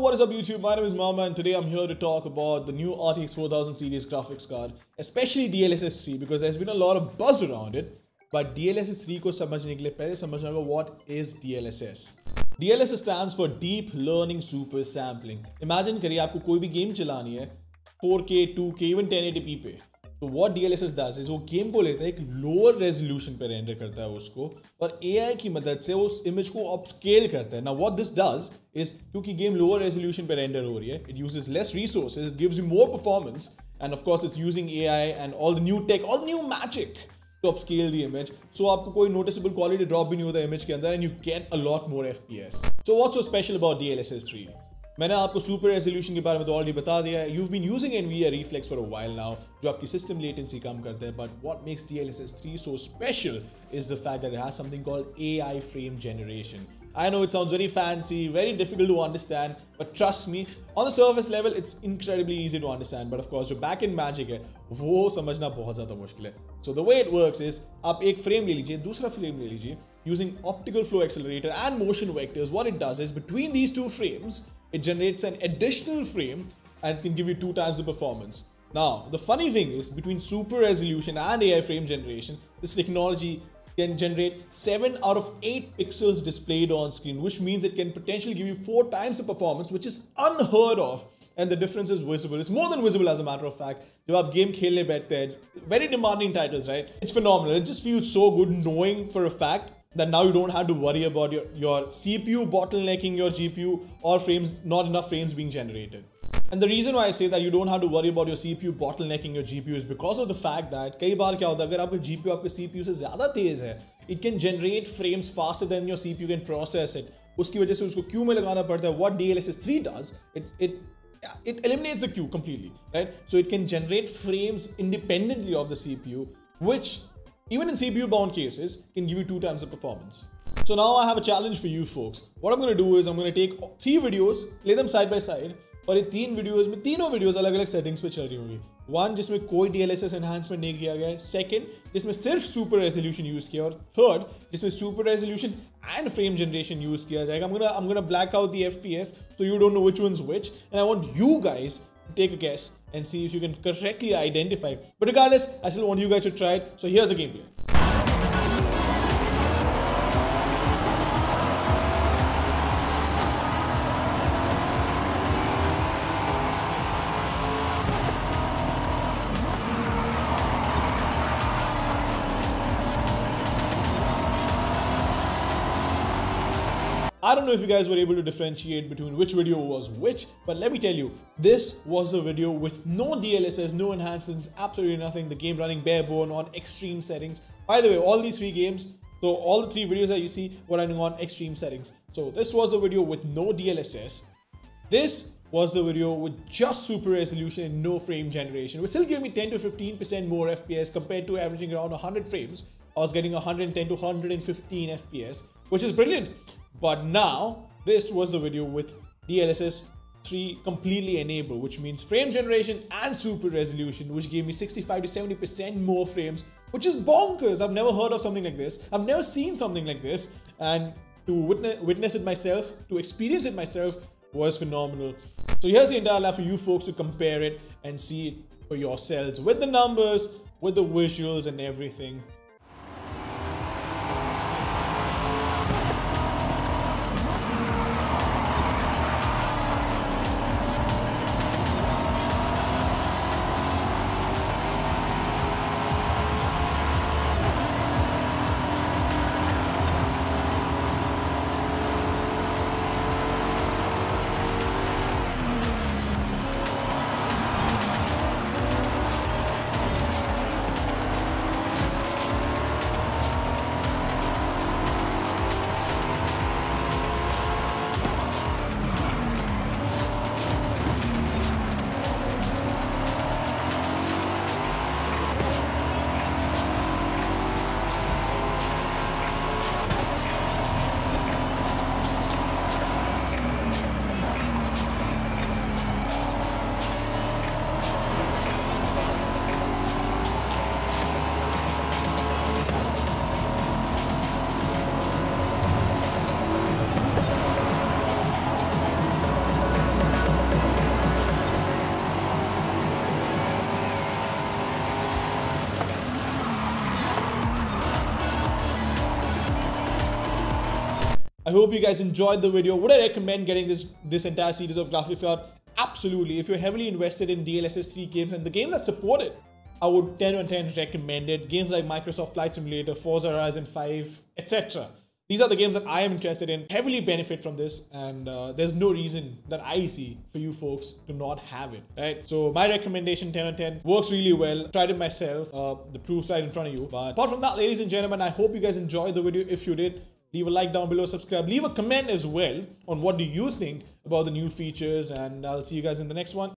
what is up YouTube, my name is Mamba and today I'm here to talk about the new RTX 4000 series graphics card, especially DLSS 3 because there's been a lot of buzz around it, but DLSS 3 को समझने के लिए पहले समझना होगा what is DLSS. DLSS stands for Deep Learning Super Sampling. Imagine करिए आपको कोई भी game चलानी है 4K, 2K, even 1080p पे तो what D L S S does वो गेम को लेता है, एक लोअर रेजोल्यूशन पे रेंडर करता है उसको, और ए आई की मदद से उस इमेज को अपस्केल करता है। ना वॉट दिस डज इज़ क्योंकि गेम लोअर रेजोल्यूशन पे रेंडर हो रही है it use less resource it gives you more performance and of course it's using A I and all the new tech all new magic to upscale the image so आपको कोई noticeable quality drop भी नहीं होता image के अंदर, and you get a lot more so so about D L S S 3 मैंने आपको super resolution के बारे में तो ऑलरेडी बता दिया है। You been using N V reflex for while now जो आपकी सिस्टम लेटेंसी कम करते हैं। But what makes D L S S three so special is the fact that something called A I frame generation I know it sound very fancy very difficult to understand but trust me on the service level it's incredibly easy to understand but of course जो back in magic है, वो समझना बहुत ज़्यादा मुश्किल है। So the way it work is आप एक फ्रेम ले लीजिए, दूसरा फ्रेम ले लीजिए using optical flow accelerator and motion vectors what it does is between these two frames it generates an additional frame and can give you two times the performance. Now, the funny thing is between super resolution and AI frame generation, this technology can generate 7 out of 8 pixels displayed on screen, which means it can potentially give you 4 times the performance, which is unheard of. And the difference is visible. It's more than visible as a matter of fact. जब आप game खेलने बैठते हैं, very demanding titles, right? It's phenomenal. It just feels so good knowing for a fact that now you don't have to worry about your, your CPU bottlenecking your GPU or frames, not enough frames being generated. And the reason why I say that you don't have to worry about your CPU bottlenecking your GPU is because of the fact that कई बार क्या होता है अगर आपका GPU आपके CPU से ज़्यादा तेज है it can generate frames faster than your CPU can process it उसकी वजह से उसको queue में लगाना पड़ता है what DLSS 3 does it it it eliminates the queue completely right so it can generate frames independently of the CPU which even in CPU bound cases, can give you two times the performance. So now I have a challenge for you folks. What I'm going to do is I'm going to take three videos, play them side by side, और ये तीन videos में तीनों videos अलग अलग settings पे चल रही होंगी वन जिसमें कोई डीएलएसएस एनहांसमेंट नहीं किया गया है सेकंड जिसमें सिर्फ सुपर रेजोल्यूशन यूज किया और थर्ड जिसमें super resolution and frame generation use किया जाएगा I'm gonna I'm gonna black out the FPS so you don't know which one's which and I want you guys to take a guess and see if you can correctly identify. But regardless, I still want you guys to try it. So here's the gameplay. I don't know if you guys were able to differentiate between which video was which, but let me tell you, this was a video with no DLSS, no enhancements, absolutely nothing. The game running bare bone on extreme settings. By the way, all these three games, so all the three videos that you see were running on extreme settings. So this was a video with no DLSS. This was the video with just super resolution and no frame generation, which still gave me 10 to 15% more FPS compared to averaging around 100 frames. I was getting 110 to 115 FPS, which is brilliant. But now, this was the video with DLSS 3 completely enabled, which means frame generation and super resolution, which gave me 65 to 70% more frames, which is bonkers. I've never heard of something like this. I've never seen something like this. And to witness, witness it myself, to experience it myself, was phenomenal. So here's the entire lab for you folks to compare it and see it for yourselves with the numbers, with the visuals and everything. I hope you guys enjoyed the video. Would I recommend getting this, this entire series of graphics card? Absolutely. If you're heavily invested in DLSS 3 games and the games that support it, I would 10 on 10 recommend it. Games like Microsoft Flight Simulator, Forza Horizon 5, etc. These are the games that I am interested in, heavily benefit from this, and uh, there's no reason that I see for you folks to not have it, right? So my recommendation 10 on 10 works really well. Tried it myself, uh, the proof's right in front of you. But apart from that, ladies and gentlemen, I hope you guys enjoyed the video. If you did, leave a like down below, subscribe, leave a comment as well on what do you think about the new features, and I'll see you guys in the next one.